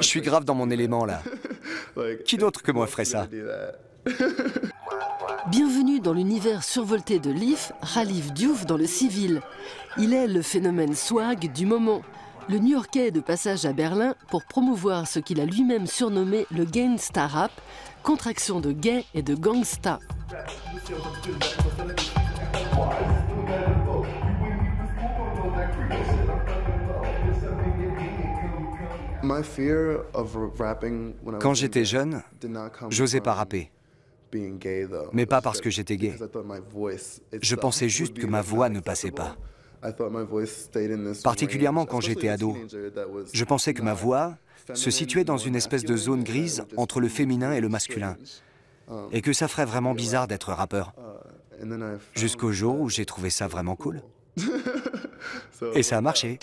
Je suis grave dans mon élément là. Qui d'autre que moi ferait ça Bienvenue dans l'univers survolté de Leaf, Khalif Diouf dans le civil. Il est le phénomène swag du moment. Le New-Yorkais est de passage à Berlin pour promouvoir ce qu'il a lui-même surnommé le gangsta rap, contraction de gay et de gangsta. Quand j'étais jeune, j'osais pas rapper. Mais pas parce que j'étais gay. Je pensais juste que ma voix ne passait pas. Particulièrement quand j'étais ado. Je pensais que ma voix se situait dans une espèce de zone grise entre le féminin et le masculin. Et que ça ferait vraiment bizarre d'être rappeur. Jusqu'au jour où j'ai trouvé ça vraiment cool. Et ça a marché.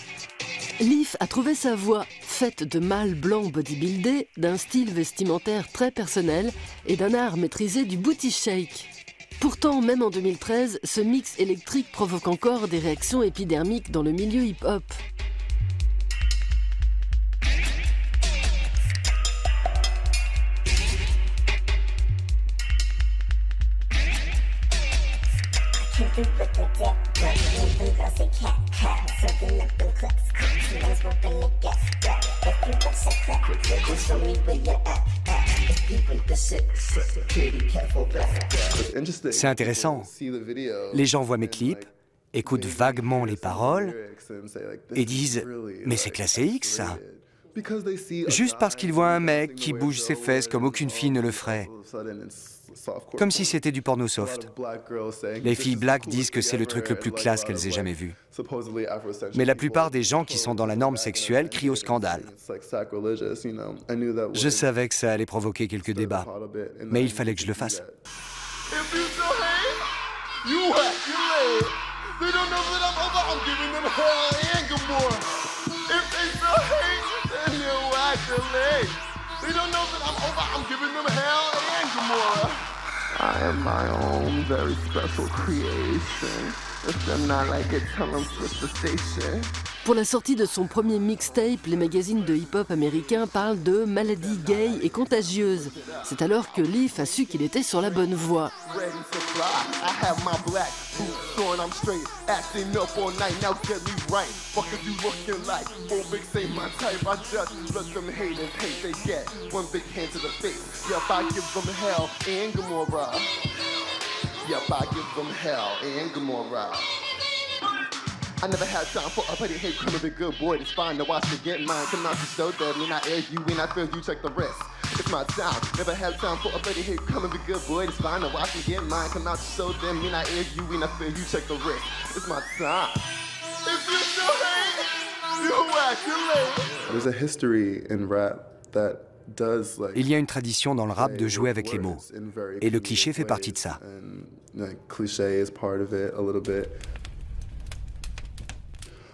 Leaf a trouvé sa voix, faite de mâles blancs bodybuildés, d'un style vestimentaire très personnel et d'un art maîtrisé du booty shake. Pourtant, même en 2013, ce mix électrique provoque encore des réactions épidermiques dans le milieu hip-hop. C'est intéressant. Les gens voient mes clips, écoutent vaguement les paroles et disent « Mais c'est classé X, ça !» Juste parce qu'ils voient un mec qui bouge ses fesses comme aucune fille ne le ferait. Comme si c'était du porno soft. Les filles black disent que c'est le truc le plus classe qu'elles aient jamais vu. Mais la plupart des gens qui sont dans la norme sexuelle crient au scandale. Je savais que ça allait provoquer quelques débats, mais il fallait que je le fasse. They don't know that I'm over. I'm giving them hell and I am my own very special creation. If they're not like it, tell them switch the station. Pour la sortie de son premier mixtape, les magazines de hip-hop américains parlent de maladie gay et contagieuse. C'est alors que Leaf a su qu'il était sur la bonne voie. I never had time for a petty hate good boy. It's fine to watch me get mine. Come out I air you when I feel you check the rest. It's my sound. Never had time for a petty hate good boy. It's fine to watch me get mine. Come out to show them mean I air you when I feel you check the rest. It's my time. If you still hate, you whack, you late. There's a history in rap that Il y a une tradition dans le rap de jouer avec les mots. Et le cliché fait partie de ça.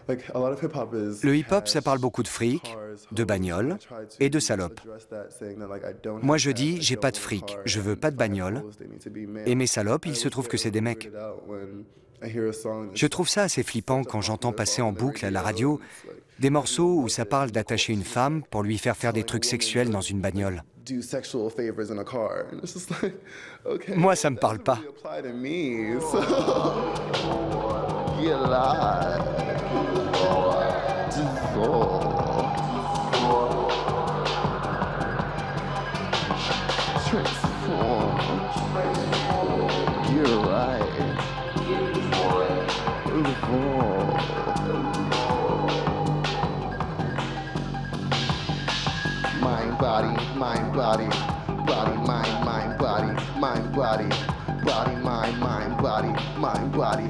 Le hip-hop, ça parle beaucoup de fric, de bagnole et de salope. Moi, je dis, j'ai pas de fric, je veux pas de bagnole. Et mes salopes, il se trouve que c'est des mecs. Je trouve ça assez flippant quand j'entends passer en boucle à la radio des morceaux où ça parle d'attacher une femme pour lui faire faire des trucs sexuels dans une bagnole. Moi, ça me parle pas. mind, body, body, mind, mind, body, mind, body, body, mind, mind, body, mind, body,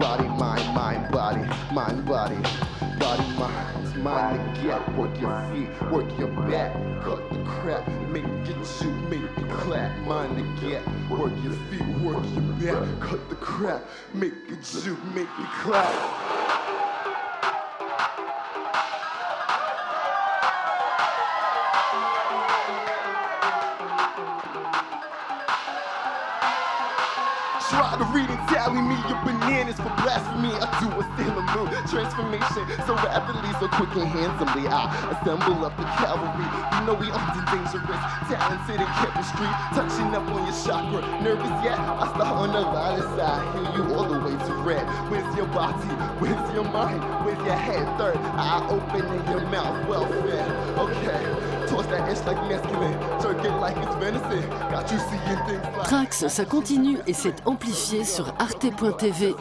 body, mind, mind, body, mind, body, body, mind, mind to get, work your feet, work your back, cut the crap, make it shoot, make it clap, mind to get, work your feet, work your back, cut the crap, make it shoot, make it clap. Try to read and tally me your bananas for blasphemy. I do a Sailor Moon transformation so rapidly, so quick and handsomely. I assemble up the cavalry. You know we often dangerous, talented in chemistry, touching up on your chakra. Nervous yet? I start on the violent side, heal you all the way to red. Where's your body? Where's your mind? Where's your head? Third, eye open in your mouth, well fed. Okay. Trax, ça continue et c'est amplifié sur arte.tv.